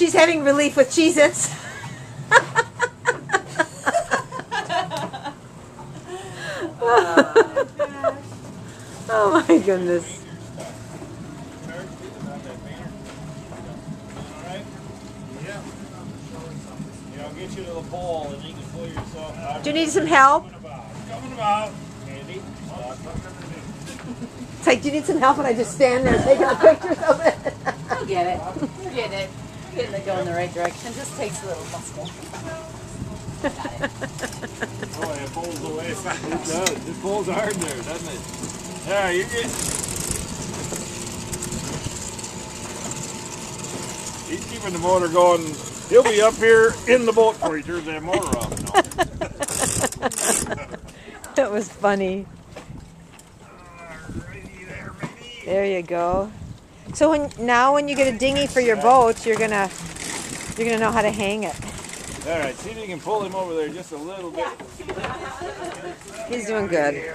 She's having relief with Cheez-Its. oh my goodness. I'll get pull yourself out. Do you need some help? It's like, do you need some help? And I just stand there taking pictures of it. You'll get it. You're getting it. You're getting it going the right direction. Just takes a little muscle. Oh, it pulls away fast. It does. It pulls hard there, doesn't it? Yeah, you're getting. He's keeping the motor going. He'll be up here in the boat before he turns that motor off. that was funny. Alrighty there, baby. There you go. So when now when you get a dinghy for your boat, you're gonna you're gonna know how to hang it. All right, see if you can pull him over there just a little bit. He's doing good.